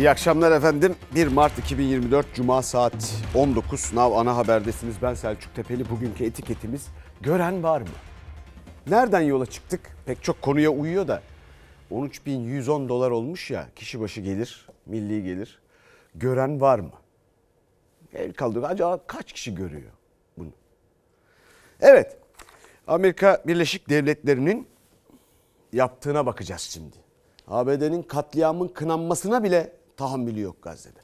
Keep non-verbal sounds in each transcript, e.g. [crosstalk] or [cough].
İyi akşamlar efendim. 1 Mart 2024 Cuma saat 19 Nav ana haberdesiniz. Ben Selçuk Tepeli. Bugünkü etiketimiz gören var mı? Nereden yola çıktık? Pek çok konuya uyuyor da 13.110 dolar olmuş ya kişi başı gelir, milli gelir. Gören var mı? El kaldırıyor. Acaba kaç kişi görüyor bunu? Evet. Amerika Birleşik Devletleri'nin yaptığına bakacağız şimdi. ABD'nin katliamın kınanmasına bile tahammülü yok Gazze'de.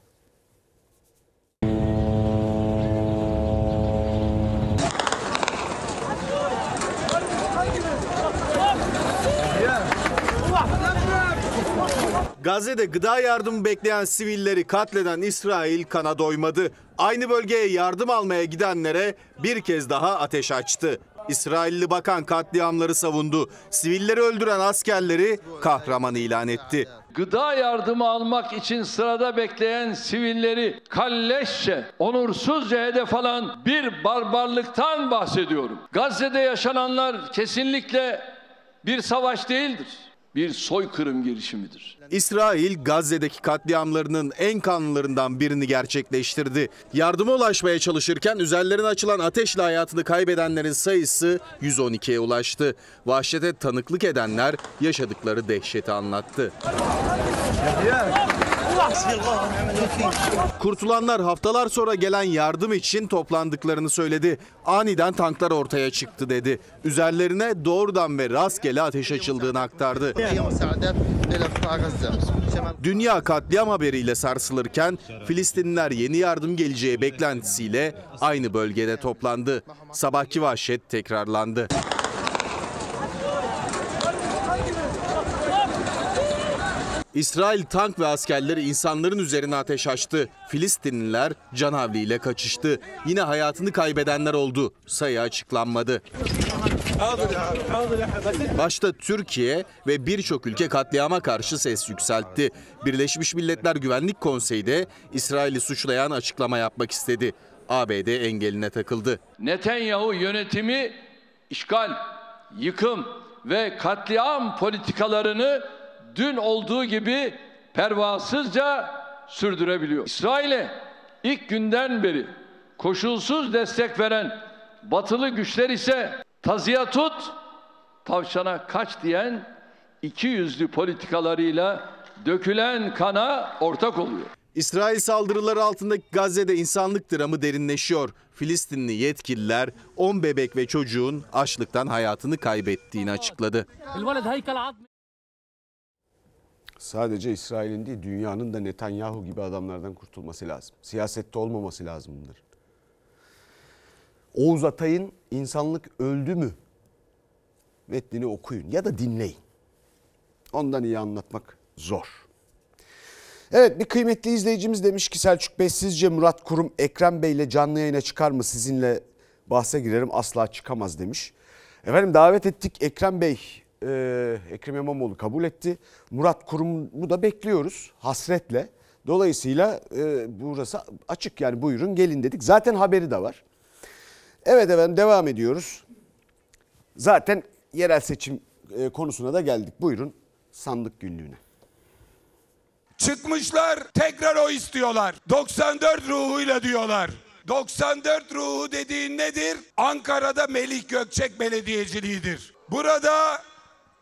Gazze'de gıda yardımı bekleyen sivilleri katleden İsrail kana doymadı. Aynı bölgeye yardım almaya gidenlere bir kez daha ateş açtı. İsrailli bakan katliamları savundu. Sivilleri öldüren askerleri kahraman ilan etti. Gıda yardımı almak için sırada bekleyen sivilleri kalleşçe, onursuzca hedef alan bir barbarlıktan bahsediyorum. Gazze'de yaşananlar kesinlikle bir savaş değildir. Bir soykırım girişimidir. İsrail Gazze'deki katliamlarının en kanlılarından birini gerçekleştirdi. Yardıma ulaşmaya çalışırken üzerlerine açılan ateşle hayatını kaybedenlerin sayısı 112'ye ulaştı. Vahşete tanıklık edenler yaşadıkları dehşeti anlattı. Kurtulanlar haftalar sonra gelen yardım için toplandıklarını söyledi. Aniden tanklar ortaya çıktı dedi. Üzerlerine doğrudan ve rastgele ateş açıldığını aktardı. Dünya katliam haberiyle sarsılırken Filistinliler yeni yardım geleceği beklentisiyle aynı bölgede toplandı. Sabahki vahşet tekrarlandı. İsrail tank ve askerleri insanların üzerine ateş açtı. Filistinliler canavliyle kaçıştı. Yine hayatını kaybedenler oldu. Sayı açıklanmadı. Başta Türkiye ve birçok ülke katliama karşı ses yükseltti. Birleşmiş Milletler Güvenlik Konseyi de İsrail'i suçlayan açıklama yapmak istedi. ABD engeline takıldı. Netanyahu yönetimi işgal, yıkım ve katliam politikalarını dün olduğu gibi pervasızca sürdürebiliyor. İsrail'e ilk günden beri koşulsuz destek veren batılı güçler ise tazıya tut, tavşana kaç diyen iki yüzlü politikalarıyla dökülen kana ortak oluyor. İsrail saldırıları altındaki Gazze'de insanlık dramı derinleşiyor. Filistinli yetkililer 10 bebek ve çocuğun açlıktan hayatını kaybettiğini açıkladı. Sadece İsrail'in değil dünyanın da Netanyahu gibi adamlardan kurtulması lazım. Siyasette olmaması lazım bunların. Oğuz Atay'ın insanlık öldü mü? Metnini okuyun ya da dinleyin. Ondan iyi anlatmak zor. Evet bir kıymetli izleyicimiz demiş ki Selçuk Bey sizce Murat Kurum Ekrem Bey ile canlı yayına çıkar mı? Sizinle bahse girerim asla çıkamaz demiş. Efendim davet ettik Ekrem Bey, e, Ekrem İmamoğlu kabul etti. Murat Kurum'u da bekliyoruz hasretle. Dolayısıyla e, burası açık yani buyurun gelin dedik. Zaten haberi de var. Evet efendim devam ediyoruz. Zaten yerel seçim e, konusuna da geldik. Buyurun sandık günlüğüne. Çıkmışlar tekrar o istiyorlar. 94 ruhuyla diyorlar. 94 ruhu dediğin nedir? Ankara'da Melih Gökçek belediyeciliğidir. Burada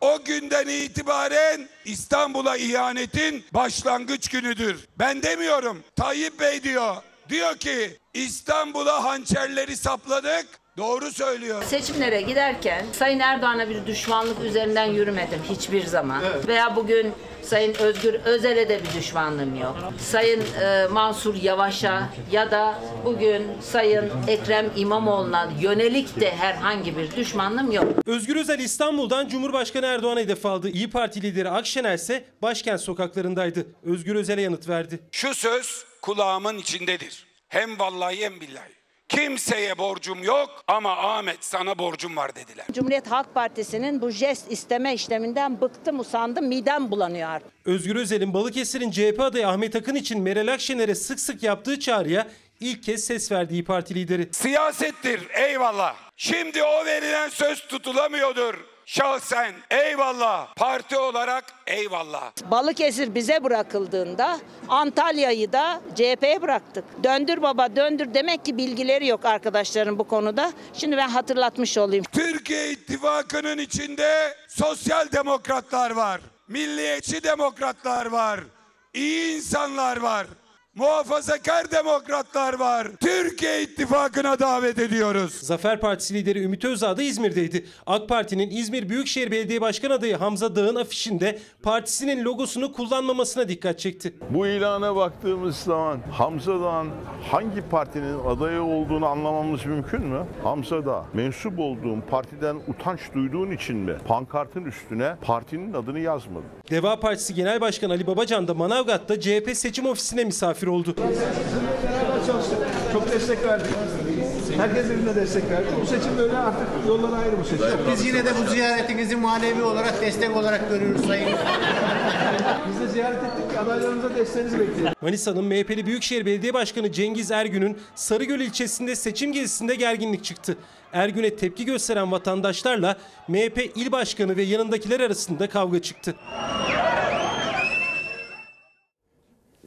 o günden itibaren İstanbul'a ihanetin başlangıç günüdür. Ben demiyorum. Tayyip Bey diyor. Diyor ki İstanbul'a hançerleri sapladık. Doğru söylüyor. Seçimlere giderken Sayın Erdoğan'a bir düşmanlık üzerinden yürümedim hiçbir zaman. Veya bugün Sayın Özgür Özel'e de bir düşmanlığım yok. Sayın e, Mansur Yavaş'a ya da bugün Sayın Ekrem İmamoğlu'na yönelik de herhangi bir düşmanlığım yok. Özgür Özel İstanbul'dan Cumhurbaşkanı Erdoğan'a hedef aldı. İyi Parti lideri Akşener ise başkent sokaklarındaydı. Özgür Özel'e yanıt verdi. Şu söz kulağımın içindedir. Hem vallahi hem billahi. Kimseye borcum yok ama Ahmet sana borcum var dediler. Cumhuriyet Halk Partisi'nin bu jest isteme işleminden bıktım usandım midem bulanıyor artık. Özgür Özel'in Balıkesir'in CHP adayı Ahmet Akın için Meral Akşener'e sık sık yaptığı çağrıya ilk kez ses verdi İyi Parti lideri. Siyasettir eyvallah. Şimdi o verilen söz tutulamıyordur. Şahsen eyvallah. Parti olarak eyvallah. Balıkesir bize bırakıldığında Antalya'yı da CHP'ye bıraktık. Döndür baba döndür demek ki bilgileri yok arkadaşların bu konuda. Şimdi ben hatırlatmış olayım. Türkiye İttifakı'nın içinde sosyal demokratlar var. Milliyetçi demokratlar var. iyi insanlar var. Muhafazakar demokratlar var. Türkiye İttifakı'na davet ediyoruz. Zafer Partisi lideri Ümit Özdağ da İzmir'deydi. AK Parti'nin İzmir Büyükşehir Belediye Başkan adayı Hamza Dağ'ın afişinde partisinin logosunu kullanmamasına dikkat çekti. Bu ilana baktığımız zaman Hamza Dağ'ın hangi partinin adayı olduğunu anlamamız mümkün mü? Hamza Dağ mensup olduğun partiden utanç duyduğun için mi pankartın üstüne partinin adını yazmadın? Deva Partisi Genel Başkanı Ali Babacan da Manavgat'ta CHP seçim ofisine misafir oldu. Çok destek verdik. Herkes birbirine destek verdi. Bu seçim böyle artık yollar ayrı bu seçim. Biz yine de bu ziyaretinizi manevi olarak destek olarak görüyoruz Sayın. [laughs] Biz de ziyaret ettik. Adaylarımıza desteğinizi bekliyoruz. Manisa'nın MHP'li Büyükşehir Belediye Başkanı Cengiz Ergün'ün Sarıgöl ilçesinde seçim gezisinde gerginlik çıktı. Ergün'e tepki gösteren vatandaşlarla MHP il başkanı ve yanındakiler arasında kavga çıktı.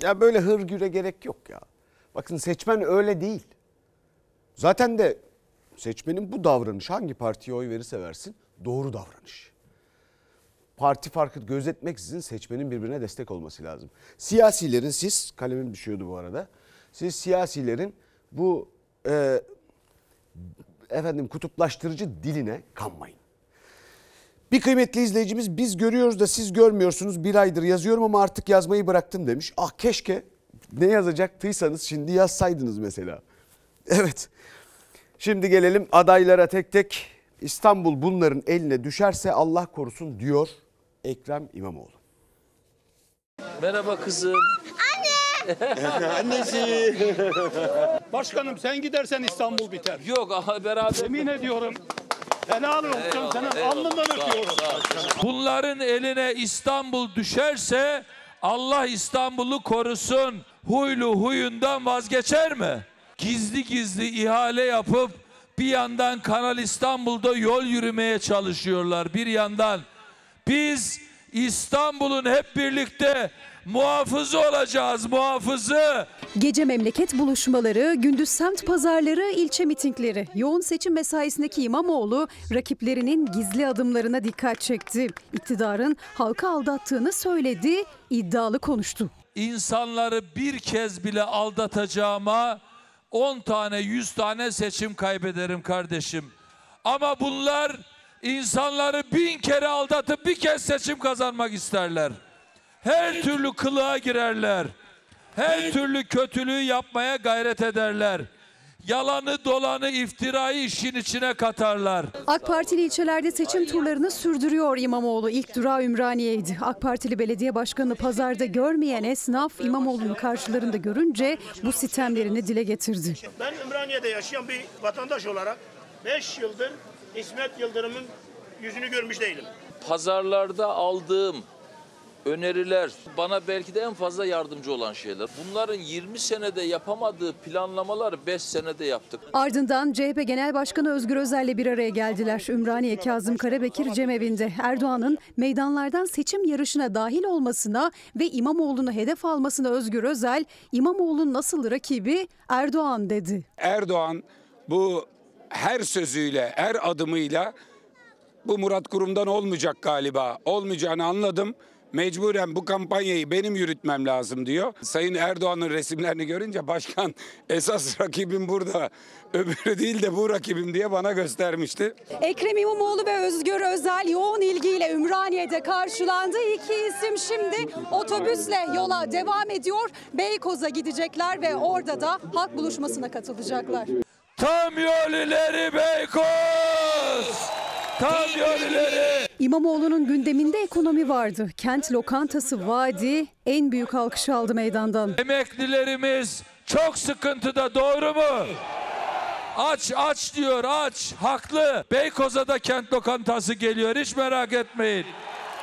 Ya böyle hırgüre gerek yok ya. Bakın seçmen öyle değil. Zaten de seçmenin bu davranışı hangi partiye oy verirse versin doğru davranış. Parti farkı gözetmeksizin seçmenin birbirine destek olması lazım. Siyasilerin siz kalemim düşüyordu bu arada. Siz siyasilerin bu e, efendim kutuplaştırıcı diline kanmayın. Bir kıymetli izleyicimiz biz görüyoruz da siz görmüyorsunuz bir aydır yazıyorum ama artık yazmayı bıraktım demiş. Ah keşke ne yazacaktıysanız şimdi yazsaydınız mesela. Evet şimdi gelelim adaylara tek tek İstanbul bunların eline düşerse Allah korusun diyor Ekrem İmamoğlu. Merhaba kızım. [laughs] [laughs] Başkanım sen gidersen İstanbul biter. Yok aha beraber. Yemin ediyorum. Helal olsun. Senin alnından öpüyorum. Bunların eline İstanbul düşerse Allah İstanbul'u korusun. Huylu huyundan vazgeçer mi? Gizli gizli ihale yapıp bir yandan Kanal İstanbul'da yol yürümeye çalışıyorlar. Bir yandan biz İstanbul'un hep birlikte muhafızı olacağız, muhafızı. Gece memleket buluşmaları, gündüz semt pazarları, ilçe mitingleri. Yoğun seçim mesaisindeki İmamoğlu rakiplerinin gizli adımlarına dikkat çekti. İktidarın halka aldattığını söyledi, iddialı konuştu. insanları bir kez bile aldatacağıma 10 tane 100 tane seçim kaybederim kardeşim. Ama bunlar insanları bin kere aldatıp bir kez seçim kazanmak isterler. Her türlü kılığa girerler. Her türlü kötülüğü yapmaya gayret ederler. Yalanı dolanı iftirayı işin içine katarlar. AK Partili ilçelerde seçim turlarını sürdürüyor İmamoğlu. İlk durağı Ümraniye'ydi. AK Partili belediye başkanı pazarda görmeyen esnaf İmamoğlu'nu karşılarında görünce bu sitemlerini dile getirdi. Ben Ümraniye'de yaşayan bir vatandaş olarak 5 yıldır İsmet Yıldırım'ın yüzünü görmüş değilim. Pazarlarda aldığım öneriler bana belki de en fazla yardımcı olan şeyler. Bunların 20 senede yapamadığı planlamaları 5 senede yaptık. Ardından CHP Genel Başkanı Özgür Özel'le bir araya geldiler. Ümraniye Kazım Karabekir cemeviinde Erdoğan'ın meydanlardan seçim yarışına dahil olmasına ve İmamoğlu'nu hedef almasına Özgür Özel, İmamoğlu'nun nasıl rakibi Erdoğan dedi. Erdoğan bu her sözüyle, her adımıyla bu Murat Kurum'dan olmayacak galiba. Olmayacağını anladım. Mecburen bu kampanyayı benim yürütmem lazım diyor. Sayın Erdoğan'ın resimlerini görünce başkan esas rakibim burada. Öbürü değil de bu rakibim diye bana göstermişti. Ekrem İmamoğlu ve Özgür Özel yoğun ilgiyle Ümraniye'de karşılandı. İki isim şimdi otobüsle yola devam ediyor. Beykoz'a gidecekler ve orada da halk buluşmasına katılacaklar. Tam yol ileri Beykoz! İleri! İmamoğlu'nun gündeminde ekonomi vardı. Kent lokantası vaadi en büyük alkış aldı meydandan. Emeklilerimiz çok sıkıntıda doğru mu? Aç aç diyor aç haklı. Beykoz'a da kent lokantası geliyor hiç merak etmeyin.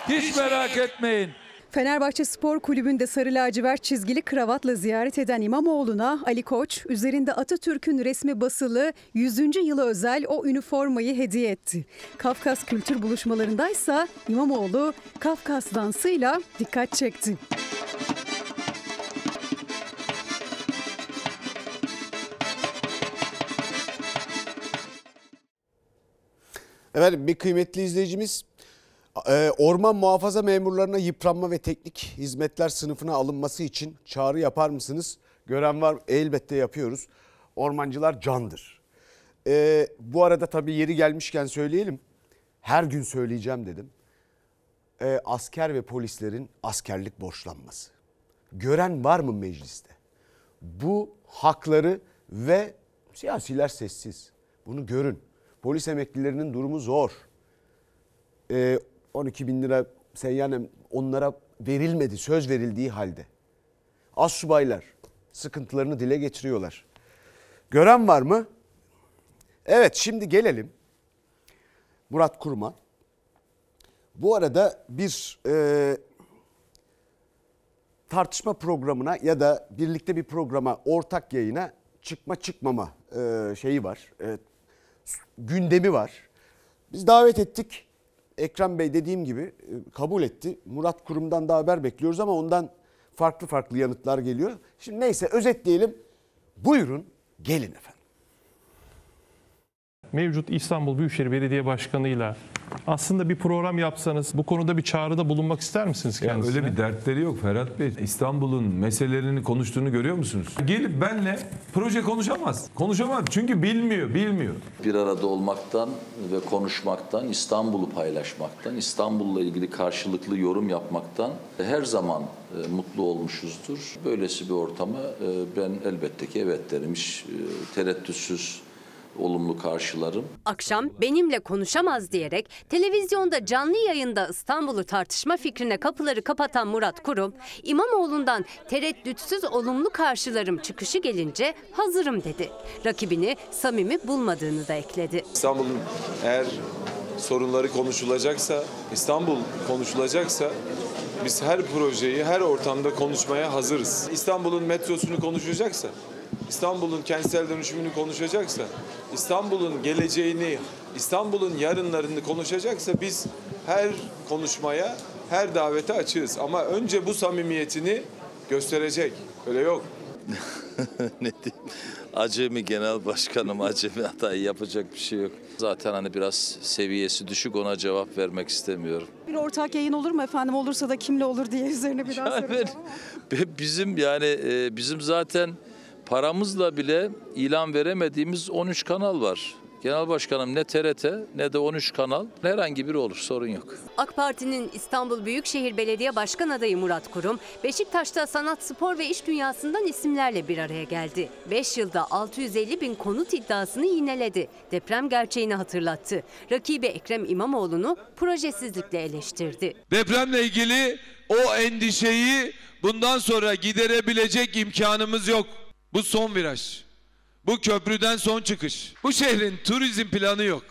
Hiç merak etmeyin. Fenerbahçe Spor Kulübü'nde sarı lacivert çizgili kravatla ziyaret eden İmamoğlu'na Ali Koç üzerinde Atatürk'ün resmi basılı 100. yılı özel o üniformayı hediye etti. Kafkas kültür buluşmalarındaysa İmamoğlu Kafkas dansıyla dikkat çekti. Efendim bir kıymetli izleyicimiz orman muhafaza memurlarına yıpranma ve teknik hizmetler sınıfına alınması için çağrı yapar mısınız? Gören var elbette yapıyoruz. Ormancılar candır. E, bu arada tabii yeri gelmişken söyleyelim. Her gün söyleyeceğim dedim. E, asker ve polislerin askerlik borçlanması. Gören var mı mecliste? Bu hakları ve siyasiler sessiz. Bunu görün. Polis emeklilerinin durumu zor. Ee, 12 bin lira seyyanen onlara verilmedi, söz verildiği halde. Az subaylar sıkıntılarını dile getiriyorlar. Gören var mı? Evet şimdi gelelim. Murat Kurum'a. Bu arada bir e, tartışma programına ya da birlikte bir programa ortak yayına çıkma çıkmama e, şeyi var. E, gündemi var. Biz davet ettik. Ekrem Bey dediğim gibi e, kabul etti. Murat Kurum'dan da haber bekliyoruz ama ondan farklı farklı yanıtlar geliyor. Şimdi neyse özetleyelim. Buyurun gelin efendim. Mevcut İstanbul Büyükşehir Belediye Başkanı'yla aslında bir program yapsanız bu konuda bir çağrıda bulunmak ister misiniz Ya kendisine? öyle bir dertleri yok Ferhat Bey. İstanbul'un meselelerini konuştuğunu görüyor musunuz? Gelip benle proje konuşamaz. Konuşamaz çünkü bilmiyor, bilmiyor. bir arada olmaktan ve konuşmaktan, İstanbul'u paylaşmaktan, İstanbul'la ilgili karşılıklı yorum yapmaktan her zaman e, mutlu olmuşuzdur. Böylesi bir ortama e, ben elbette ki evet derim. Hiç e, tereddütsüz olumlu karşılarım. Akşam benimle konuşamaz diyerek televizyonda canlı yayında İstanbul'u tartışma fikrine kapıları kapatan Murat Kurum, İmamoğlu'ndan tereddütsüz olumlu karşılarım çıkışı gelince hazırım dedi. Rakibini samimi bulmadığını da ekledi. İstanbul'un eğer sorunları konuşulacaksa, İstanbul konuşulacaksa biz her projeyi her ortamda konuşmaya hazırız. İstanbul'un metrosunu konuşacaksa, İstanbul'un kentsel dönüşümünü konuşacaksa, İstanbul'un geleceğini, İstanbul'un yarınlarını konuşacaksa biz her konuşmaya, her davete açığız. Ama önce bu samimiyetini gösterecek. Öyle yok. [laughs] ne diyeyim? Acemi genel başkanım, acemi hatayı yapacak bir şey yok. Zaten hani biraz seviyesi düşük ona cevap vermek istemiyorum. Bir ortak yayın olur mu efendim? Olursa da kimle olur diye üzerine biraz Yani soracağım. Ve [laughs] Bizim yani e, bizim zaten paramızla bile ilan veremediğimiz 13 kanal var. Genel başkanım ne TRT ne de 13 kanal herhangi biri olur sorun yok. AK Parti'nin İstanbul Büyükşehir Belediye Başkan adayı Murat Kurum, Beşiktaş'ta sanat, spor ve iş dünyasından isimlerle bir araya geldi. 5 yılda 650 bin konut iddiasını yineledi. Deprem gerçeğini hatırlattı. Rakibi Ekrem İmamoğlu'nu projesizlikle eleştirdi. Depremle ilgili o endişeyi bundan sonra giderebilecek imkanımız yok. Bu son viraj. Bu köprüden son çıkış. Bu şehrin turizm planı yok.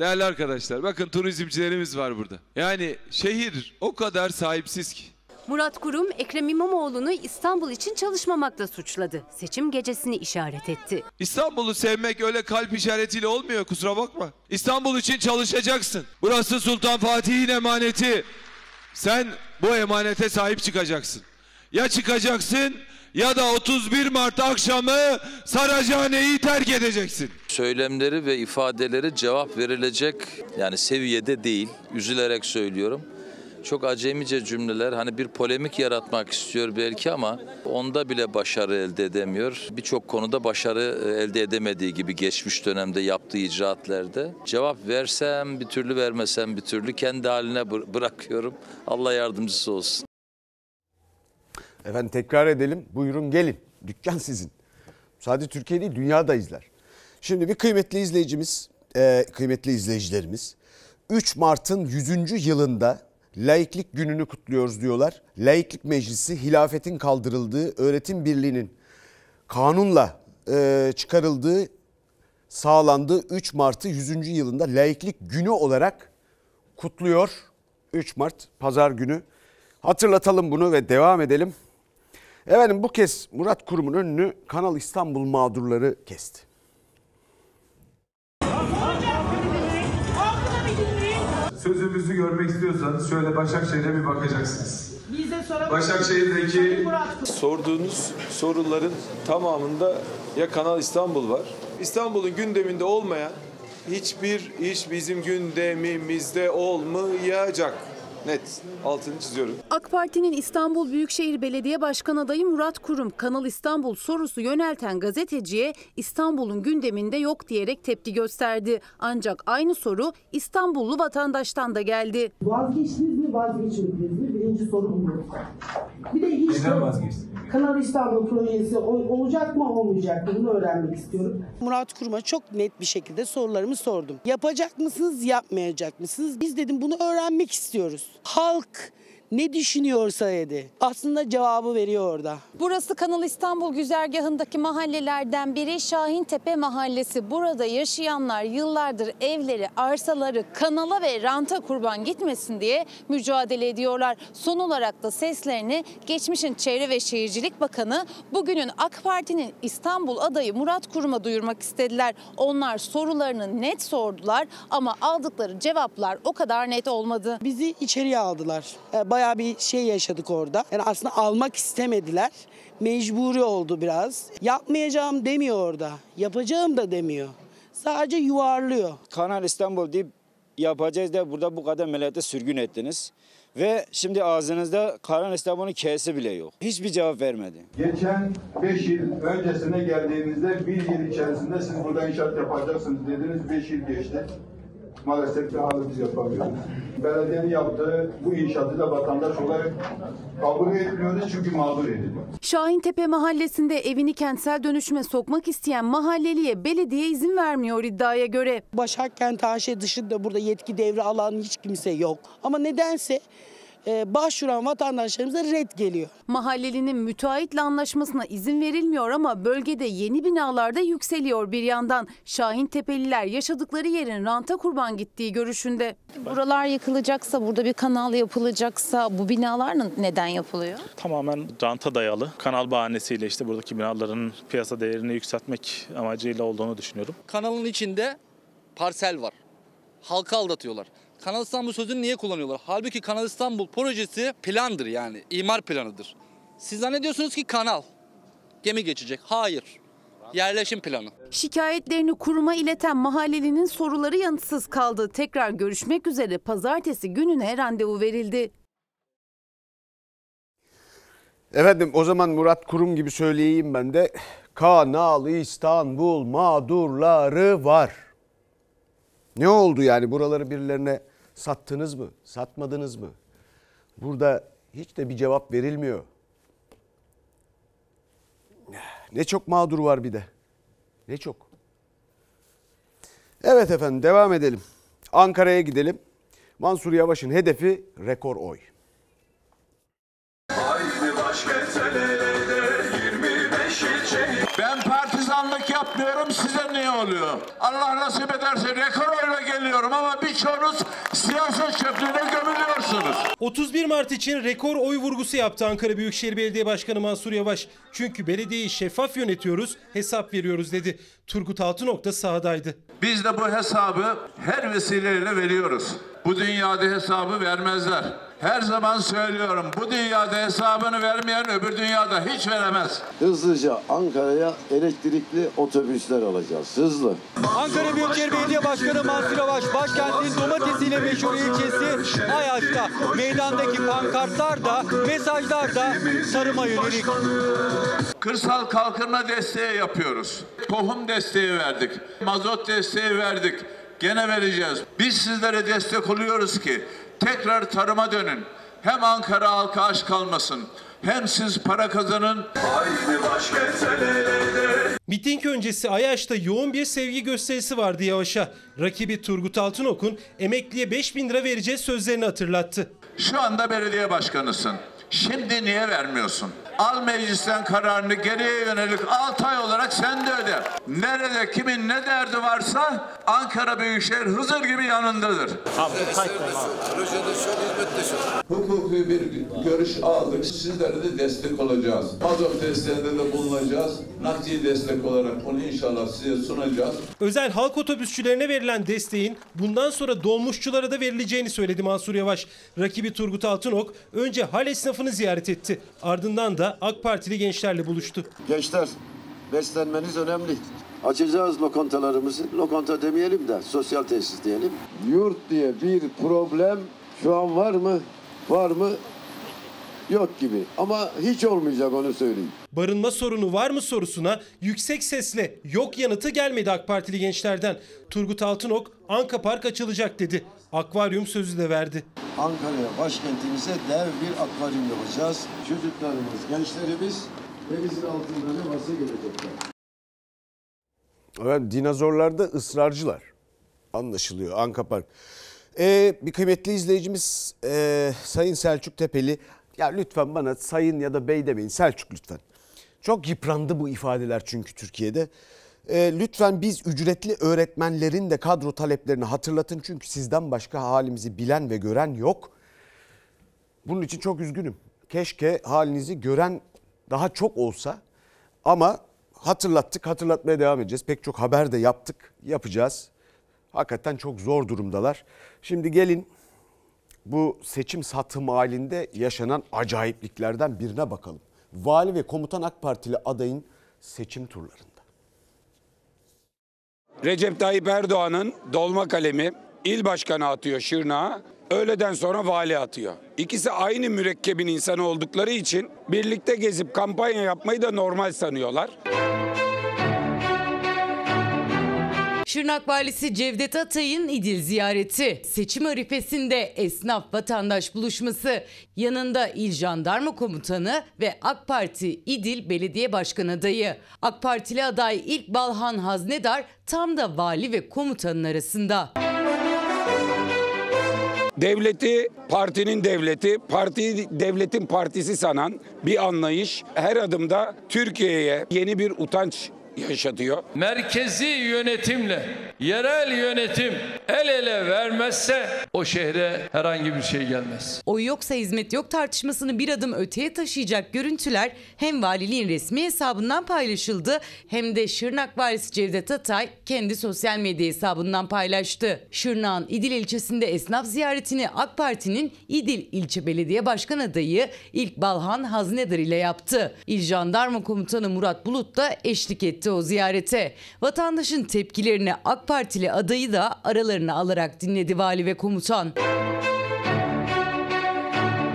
Değerli arkadaşlar bakın turizmcilerimiz var burada. Yani şehir o kadar sahipsiz ki. Murat Kurum, Ekrem İmamoğlu'nu İstanbul için çalışmamakla suçladı. Seçim gecesini işaret etti. İstanbul'u sevmek öyle kalp işaretiyle olmuyor kusura bakma. İstanbul için çalışacaksın. Burası Sultan Fatih'in emaneti. Sen bu emanete sahip çıkacaksın. Ya çıkacaksın ya da 31 Mart akşamı Saracahane'yi terk edeceksin. Söylemleri ve ifadeleri cevap verilecek yani seviyede değil. Üzülerek söylüyorum. Çok acemice cümleler hani bir polemik yaratmak istiyor belki ama onda bile başarı elde edemiyor. Birçok konuda başarı e, elde edemediği gibi geçmiş dönemde yaptığı icraatlerde. Cevap versem bir türlü vermesem bir türlü kendi haline bı- bırakıyorum. Allah yardımcısı olsun. Efendim tekrar edelim. Buyurun gelin. Dükkan sizin. Sadece Türkiye değil dünya da izler. Şimdi bir kıymetli izleyicimiz, e, kıymetli izleyicilerimiz 3 Mart'ın 100. yılında laiklik gününü kutluyoruz diyorlar. Laiklik Meclisi hilafetin kaldırıldığı öğretim birliğinin kanunla e, çıkarıldığı sağlandığı 3 Mart'ı 100. yılında laiklik günü olarak kutluyor. 3 Mart pazar günü Hatırlatalım bunu ve devam edelim. Efendim bu kez Murat Kurum'un önünü Kanal İstanbul mağdurları kesti. Sözümüzü görmek istiyorsanız şöyle Başakşehir'e bir bakacaksınız. Başakşehir'deki Sorduğunuz soruların tamamında ya Kanal İstanbul var. İstanbul'un gündeminde olmayan hiçbir iş bizim gündemimizde olmayacak. Net. Altını çiziyorum. AK Parti'nin İstanbul Büyükşehir Belediye Başkanı adayı Murat Kurum, Kanal İstanbul sorusu yönelten gazeteciye İstanbul'un gündeminde yok diyerek tepki gösterdi. Ancak aynı soru İstanbullu vatandaştan da geldi. Vazgeçtiniz mi vazgeçmediniz mi? Birinci soru bu. Bir de hiç Neden vazgeçtiniz? Kanal İstanbul projesi ol- olacak mı olmayacak mı bunu öğrenmek istiyorum. Murat Kurum'a çok net bir şekilde sorularımı sordum. Yapacak mısınız, yapmayacak mısınız? Biz dedim bunu öğrenmek istiyoruz. Halk ne düşünüyorsa dedi. Aslında cevabı veriyor orada. Burası Kanal İstanbul güzergahındaki mahallelerden biri Şahintepe Mahallesi. Burada yaşayanlar yıllardır evleri, arsaları kanala ve ranta kurban gitmesin diye mücadele ediyorlar. Son olarak da seslerini geçmişin Çevre ve Şehircilik Bakanı, bugünün AK Parti'nin İstanbul adayı Murat Kurum'a duyurmak istediler. Onlar sorularını net sordular ama aldıkları cevaplar o kadar net olmadı. Bizi içeriye aldılar. E, Bayağı bir şey yaşadık orada. Yani aslında almak istemediler. Mecburi oldu biraz. Yapmayacağım demiyor orada. Yapacağım da demiyor. Sadece yuvarlıyor. Kanal İstanbul deyip yapacağız da burada bu kadar millete sürgün ettiniz. Ve şimdi ağzınızda Kanal İstanbul'un K'si bile yok. Hiçbir cevap vermedi. Geçen 5 yıl öncesine geldiğimizde bir yıl içerisinde siz burada inşaat yapacaksınız dediniz. 5 yıl geçti. Maalesef ki hala biz yapamıyoruz. Belediyenin yaptığı bu inşaatı da vatandaş olarak kabul etmiyoruz çünkü mağdur ediliyor. Şahintepe mahallesinde evini kentsel dönüşüme sokmak isteyen mahalleliye belediye izin vermiyor iddiaya göre. Başakkent AŞ dışında burada yetki devri alan hiç kimse yok. Ama nedense e, başvuran vatandaşlarımıza red geliyor. Mahallelinin müteahhitle anlaşmasına izin verilmiyor ama bölgede yeni binalarda yükseliyor bir yandan. Şahintepeliler yaşadıkları yerin ranta kurban gittiği görüşünde. Buralar yıkılacaksa, burada bir kanal yapılacaksa bu binalar neden yapılıyor? tamamen ranta dayalı. Kanal bahanesiyle işte buradaki binaların piyasa değerini yükseltmek amacıyla olduğunu düşünüyorum. Kanalın içinde parsel var. Halka aldatıyorlar. Kanal İstanbul sözünü niye kullanıyorlar? Halbuki Kanal İstanbul projesi plandır yani. imar planıdır. Siz zannediyorsunuz ki kanal. Gemi geçecek. Hayır. Yerleşim planı. Şikayetlerini kuruma ileten mahallelinin soruları yanıtsız kaldı. Tekrar görüşmek üzere pazartesi gününe randevu verildi. Efendim o zaman Murat Kurum gibi söyleyeyim ben de. Kanal İstanbul mağdurları var. Ne oldu yani buraları birilerine sattınız mı? Satmadınız mı? Burada hiç de bir cevap verilmiyor. Ne çok mağdur var bir de. Ne çok. Evet efendim devam edelim. Ankara'ya gidelim. Mansur Yavaş'ın hedefi rekor oy. Ben partizanlık yapmıyorum size ne oluyor? Allah nasip ederse rekor oyla geliyorum ama birçoğunuz siyaset çöplüğüne gömülüyorsunuz. 31 Mart için rekor oy vurgusu yaptı Ankara Büyükşehir Belediye Başkanı Mansur Yavaş. Çünkü belediyeyi şeffaf yönetiyoruz, hesap veriyoruz dedi. Turgut Altınok da sahadaydı. Biz de bu hesabı her vesileyle veriyoruz. Bu dünyada hesabı vermezler. Her zaman söylüyorum bu dünyada hesabını vermeyen öbür dünyada hiç veremez. Hızlıca Ankara'ya elektrikli otobüsler alacağız. Hızlı. Ankara Büyükşehir Belediye Başkanı Mansur Yavaş başkentin domatesiyle meşhur ilçesi Ayaş'ta meydandaki pankartlar da mesajlar da tarıma yönelik. Kırsal kalkınma desteği yapıyoruz. Tohum desteği verdik. Mazot desteği verdik. Gene vereceğiz. Biz sizlere destek oluyoruz ki tekrar tarıma dönün. Hem Ankara halkı aç kalmasın. Hem siz para kazanın. Miting öncesi Ayaş'ta yoğun bir sevgi gösterisi vardı Yavaş'a. Rakibi Turgut Altınok'un emekliye 5000 lira vereceği sözlerini hatırlattı. Şu anda belediye başkanısın. Şimdi niye vermiyorsun? Al meclisten kararını geriye yönelik 6 ay olarak sen de öde. Nerede kimin ne derdi varsa Ankara Büyükşehir Hızır gibi yanındadır. hukuki bir görüş aldık. Sizlere de destek olacağız. Mazot desteğinde de bulunacağız. Nakdi destek olarak bunu inşallah size sunacağız. Özel halk otobüsçülerine verilen desteğin bundan sonra dolmuşçulara da verileceğini söyledi Mansur Yavaş. Rakibi Turgut Altınok önce hal esnafını ziyaret etti. Ardından da AK Partili gençlerle buluştu. Gençler beslenmeniz önemli. Açacağız lokantalarımızı. Lokanta demeyelim de sosyal tesis diyelim. Yurt diye bir problem şu an var mı? Var mı? Yok gibi. Ama hiç olmayacak onu söyleyeyim. Barınma sorunu var mı sorusuna yüksek sesle yok yanıtı gelmedi AK Partili gençlerden. Turgut Altınok Anka Park açılacak dedi. Akvaryum sözü de verdi. Ankara'ya başkentimize dev bir akvaryum yapacağız. Çocuklarımız, gençlerimiz denizin altında ne varsa gelecekler. Evet, dinozorlarda ısrarcılar. Anlaşılıyor Anka Park. Ee, bir kıymetli izleyicimiz ee, Sayın Selçuk Tepeli. Ya lütfen bana sayın ya da bey demeyin Selçuk lütfen. Çok yıprandı bu ifadeler çünkü Türkiye'de. Ee, lütfen biz ücretli öğretmenlerin de kadro taleplerini hatırlatın. Çünkü sizden başka halimizi bilen ve gören yok. Bunun için çok üzgünüm. Keşke halinizi gören daha çok olsa ama hatırlattık, hatırlatmaya devam edeceğiz. Pek çok haber de yaptık, yapacağız. Hakikaten çok zor durumdalar. Şimdi gelin bu seçim satım halinde yaşanan acayipliklerden birine bakalım. Vali ve komutan AK Partili adayın seçim turlarında. Recep Tayyip Erdoğan'ın dolma kalemi il başkanı atıyor Şırnak'a. Öğleden sonra vali atıyor. İkisi aynı mürekkebin insanı oldukları için birlikte gezip kampanya yapmayı da normal sanıyorlar. Şırnak Valisi Cevdet Atay'ın İdil ziyareti, seçim arifesinde esnaf vatandaş buluşması, yanında İl Jandarma Komutanı ve AK Parti İdil Belediye Başkanı adayı. AK Partili aday İlk Balhan Haznedar tam da vali ve komutanın arasında. Devleti partinin devleti, partiyi devletin partisi sanan bir anlayış her adımda Türkiye'ye yeni bir utanç yaşatıyor. merkezi yönetimle yerel yönetim el ele vermezse o şehre herhangi bir şey gelmez. Oy yoksa hizmet yok tartışmasını bir adım öteye taşıyacak görüntüler hem valiliğin resmi hesabından paylaşıldı hem de Şırnak valisi Cevdet Atay kendi sosyal medya hesabından paylaştı. Şırnak'ın İdil ilçesinde esnaf ziyaretini AK Parti'nin İdil ilçe belediye başkan adayı İlk Balhan Haznedar ile yaptı. İl Jandarma Komutanı Murat Bulut da eşlik etti o ziyarete. Vatandaşın tepkilerini AK Partili adayı da aralarına alarak dinledi vali ve komutan.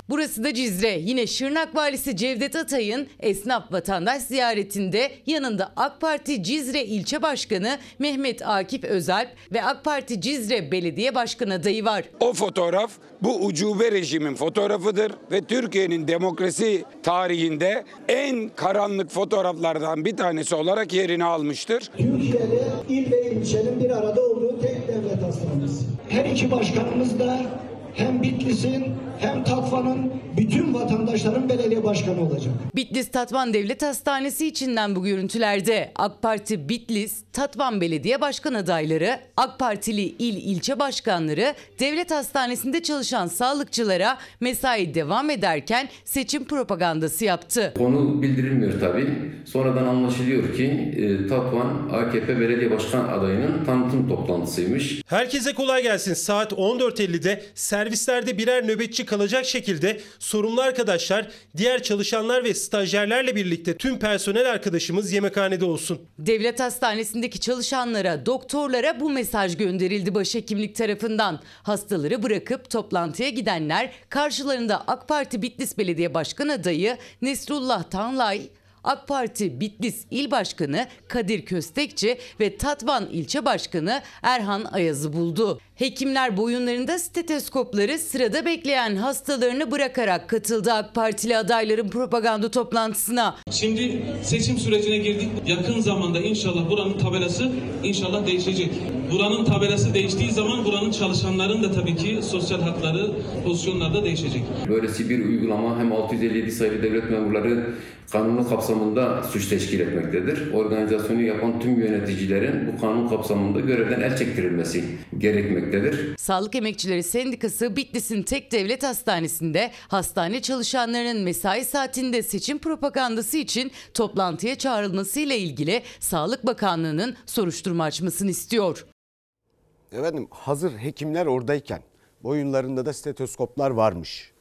Burası da Cizre. Yine Şırnak Valisi Cevdet Atay'ın esnaf vatandaş ziyaretinde yanında AK Parti Cizre İlçe Başkanı Mehmet Akif Özalp ve AK Parti Cizre Belediye Başkanı adayı var. O fotoğraf bu ucube rejimin fotoğrafıdır ve Türkiye'nin demokrasi tarihinde en karanlık fotoğraflardan bir tanesi olarak yerini almıştır. Türkiye'de il ve ilçenin bir arada olduğu tek devlet hastanesi. Her iki başkanımız da hem Bitlis'in hem Tatvan'ın bütün vatandaşların belediye başkanı olacak. Bitlis Tatvan Devlet Hastanesi içinden bu görüntülerde AK Parti Bitlis, Tatvan Belediye Başkan adayları, AK Partili il ilçe başkanları devlet hastanesinde çalışan sağlıkçılara mesai devam ederken seçim propagandası yaptı. Konu bildirilmiyor tabii. Sonradan anlaşılıyor ki e, Tatvan AKP Belediye Başkan adayının tanıtım toplantısıymış. Herkese kolay gelsin. Saat 14.50'de servislerde birer nöbetçi kalacak şekilde sorumlu arkadaşlar, diğer çalışanlar ve stajyerlerle birlikte tüm personel arkadaşımız yemekhanede olsun. Devlet hastanesindeki çalışanlara, doktorlara bu mesaj gönderildi başhekimlik tarafından. Hastaları bırakıp toplantıya gidenler karşılarında AK Parti Bitlis Belediye Başkan adayı Nesrullah Tanlay, AK Parti Bitlis İl Başkanı Kadir Köstekçi ve Tatvan İlçe Başkanı Erhan Ayaz'ı buldu. Hekimler boyunlarında steteskopları sırada bekleyen hastalarını bırakarak katıldı AK Partili adayların propaganda toplantısına. Şimdi seçim sürecine girdik. Yakın zamanda inşallah buranın tabelası inşallah değişecek. Buranın tabelası değiştiği zaman buranın çalışanların da tabii ki sosyal hakları, pozisyonlarda değişecek. Böylesi bir uygulama hem 657 sayılı devlet memurları kanunu kapsamında suç teşkil etmektedir. Organizasyonu yapan tüm yöneticilerin bu kanun kapsamında görevden el çektirilmesi gerekmektedir. Sağlık Emekçileri Sendikası Bitlis'in tek devlet hastanesinde hastane çalışanlarının mesai saatinde seçim propagandası için toplantıya çağrılmasıyla ilgili Sağlık Bakanlığı'nın soruşturma açmasını istiyor. Efendim hazır hekimler oradayken boyunlarında da stetoskoplar varmış.